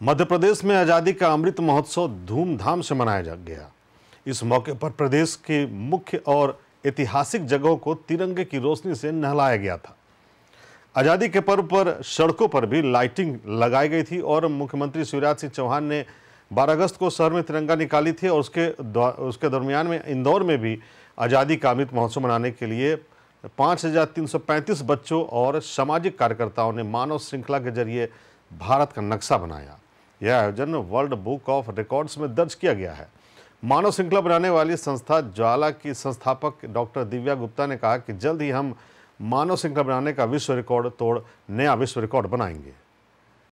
मध्य प्रदेश में आज़ादी का अमृत महोत्सव धूमधाम से मनाया गया। इस मौके पर प्रदेश के मुख्य और ऐतिहासिक जगहों को तिरंगे की रोशनी से नहलाया गया था। आज़ादी के पर्व पर सड़कों पर भी लाइटिंग लगाई गई थी और मुख्यमंत्री शिवराज सिंह चौहान ने 12 अगस्त को शहर में तिरंगा निकाली थी और उसके उसके दरमियान में इंदौर में भी आज़ादी का अमृत महोत्सव मनाने के लिए 5,335 बच्चों और सामाजिक कार्यकर्ताओं ने मानव श्रृंखला के ज़रिए भारत का नक्शा बनाया। यह आयोजन वर्ल्ड बुक ऑफ़ रिकॉर्ड्स में दर्ज किया गया है। मानव श्रृंखला बनाने वाली संस्था ज्वाला की संस्थापक डॉक्टर दिव्या गुप्ता ने कहा कि जल्द ही हम मानव श्रृंखला बनाने का विश्व रिकॉर्ड तोड़, नया विश्व रिकॉर्ड बनाएँगे।